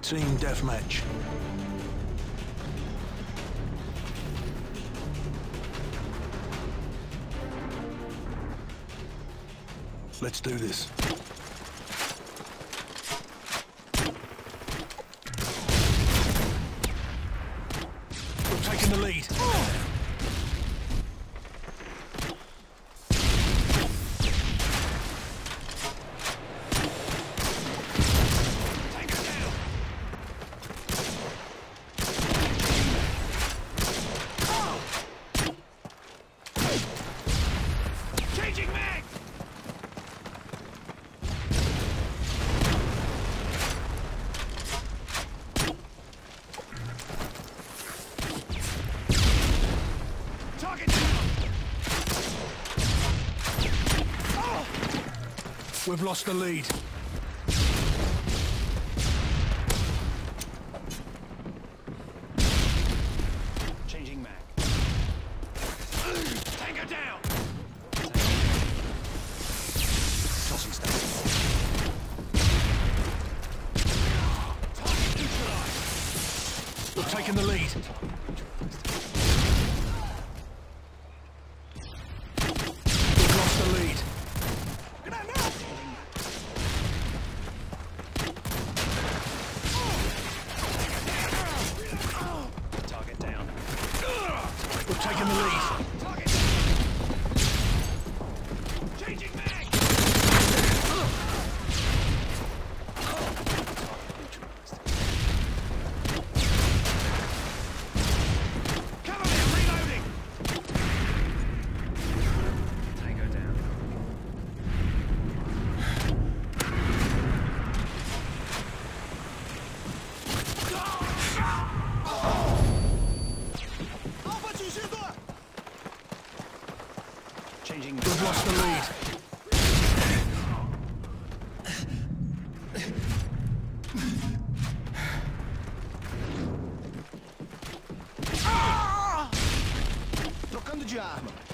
Team deathmatch. Let's do this. We're taking the lead. Changing mag! Target down! We've lost the lead. Changing mag. Tango down! Tossing stun. Target neutralized! We've taken the lead. We've lost the lead. Target down. We've taken the lead. Changing We've lost the lead. Trocando de arma.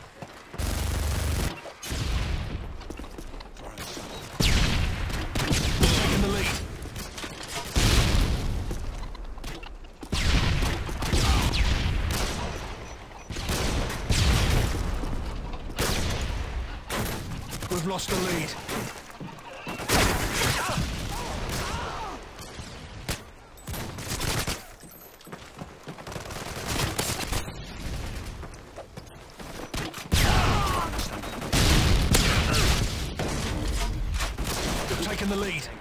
We've lost the lead. We've taken the lead.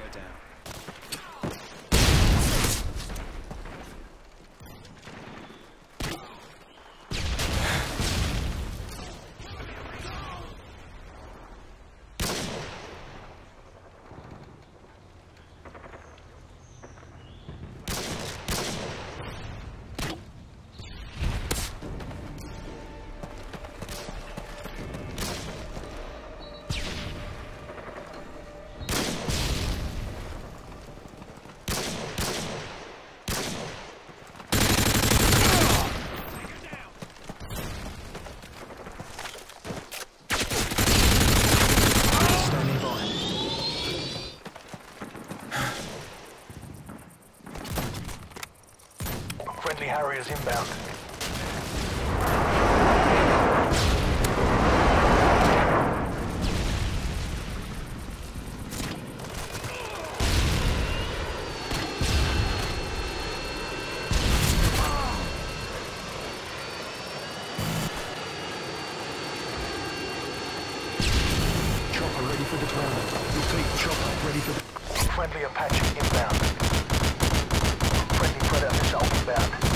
Ready for... Deployment. Replay chopper ready for the Friendly Apache inbound. Friendly Predator missile inbound.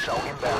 Missile inbound.